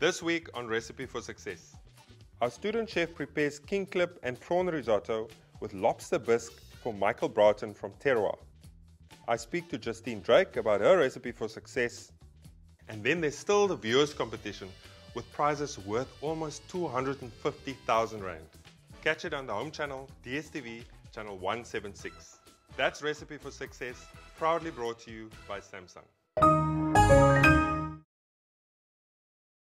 This week on Recipe for Success. Our student chef prepares kingklip and prawn risotto with lobster bisque for Michael Broughton from Terroir. I speak to Justine Drake about her recipe for success. And then there's still the viewers competition with prizes worth almost 250,000 Rand. Catch it on the home channel, DSTV, channel 176. That's Recipe for Success, proudly brought to you by Samsung.